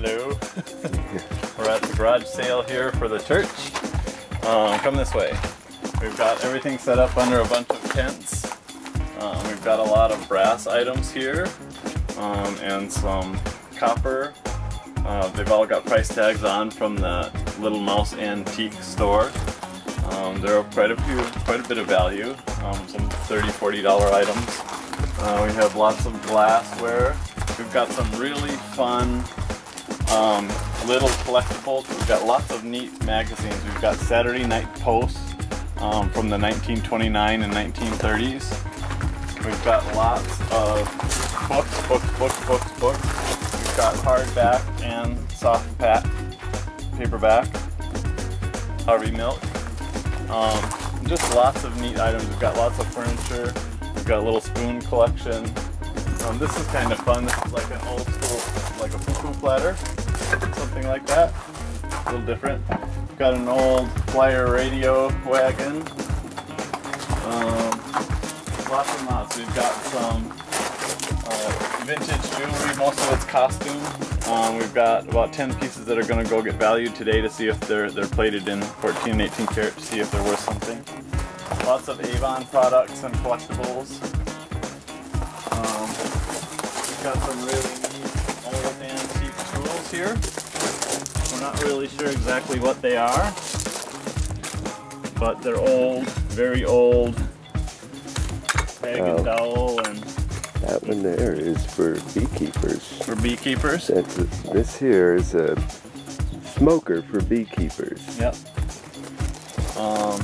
Hello. We're at the garage sale here for the church. Um, come this way. We've got everything set up under a bunch of tents. Um, we've got a lot of brass items here um, and some copper. Uh, they've all got price tags on from the Little Mouse Antique store. Um, there are quite a few, quite a bit of value. Um, some $30, $40 items. Uh, we have lots of glassware. We've got some really fun um, little collectibles. We've got lots of neat magazines. We've got Saturday Night Post um, from the 1929 and 1930s. We've got lots of books, books, books, books, books. We've got hardback and soft pack, paperback, Harvey Milk. Um, just lots of neat items. We've got lots of furniture. We've got a little spoon collection. Um, this is kind of fun. This is like an old school, like a poo-poo platter, something like that. A little different. Got an old flyer radio wagon. Um, lots and lots. We've got some uh, vintage jewelry, most of it's costume. Um, we've got about 10 pieces that are going to go get valued today to see if they're they're plated in 14 and 18 karat to see if they're worth something. Lots of Avon products and collectibles. Um, we've got some really neat old antique tools here. We're not really sure exactly what they are, but they're old, very old. Bag and Oh. dowel and That one there is for beekeepers. for beekeepers. That's this here is a smoker for beekeepers. Yep. Um,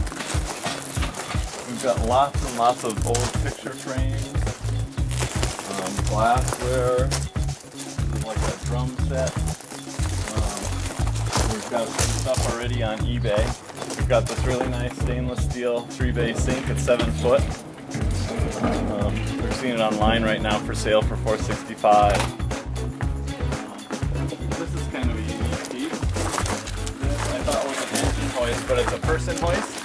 we've got lots and lots of old picture frames, um, glassware, like a drum set. Um, we've got some stuff already on eBay. We've got this really nice stainless steel three bay sink at seven foot. Um, we're seeing it online right now for sale for 465. Um, this is kind of a unique piece. This I thought was an engine hoist, but it's a person hoist.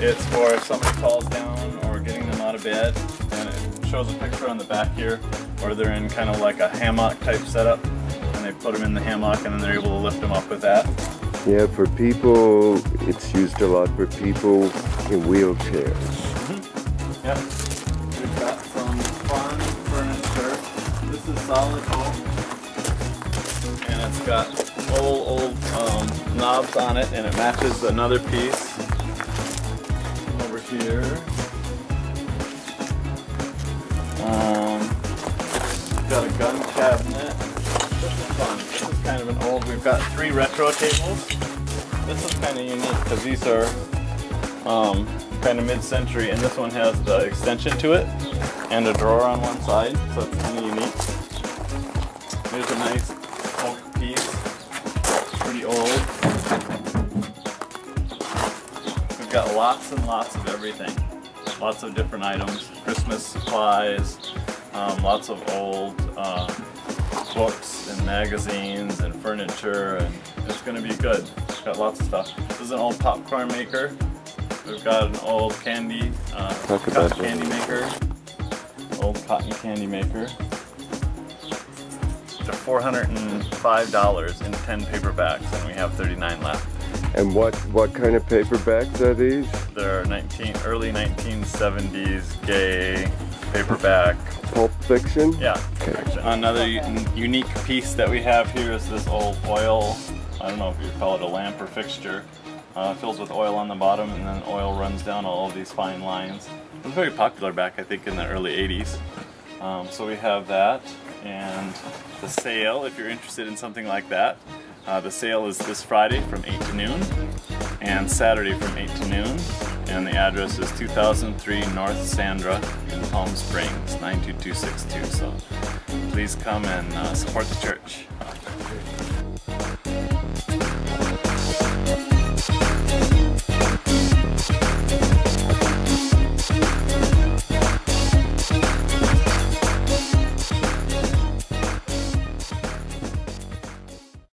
It's for if somebody falls down or getting them out of bed, and it shows a picture on the back here where they're in kind of like a hammock type setup, and they put them in the hammock and then they're able to lift them up with that. Yeah, for people, it's used a lot for people in wheelchairs. Yep. We've solid. And it's got old, old um, knobs on it and it matches another piece over here. Um, got a gun cabinet. This is fun. This is kind of an old, we've got three retro tables. This is kind of unique because these are um, kind of mid-century, and this one has the extension to it and a drawer on one side, so it's kind of unique. Here's a nice oak piece, pretty old. We've got lots and lots of everything, lots of different items, Christmas supplies, um, lots of old uh, books and magazines and furniture, and it's going to be good. We've Got lots of stuff. This is an old popcorn maker. We've got an old candy, uh, cotton candy maker. Old cotton candy maker. They're $405 in 10 paperbacks, and we have 39 left. And what what kind of paperbacks are these? They're 19, early 1970s gay paperback. Pulp Fiction? Yeah. Okay. Another u- unique piece that we have here is this old oil, I don't know if you call it a lamp or fixture. Uh, fills with oil on the bottom and then oil runs down all of these fine lines. It was very popular back I think in the early 80s. Um, so we have that and the sale if you're interested in something like that. Uh, the sale is this Friday from 8 to noon and Saturday from 8 to noon and the address is 2003 North Sandra in Palm Springs 92262 so please come and uh, support the church.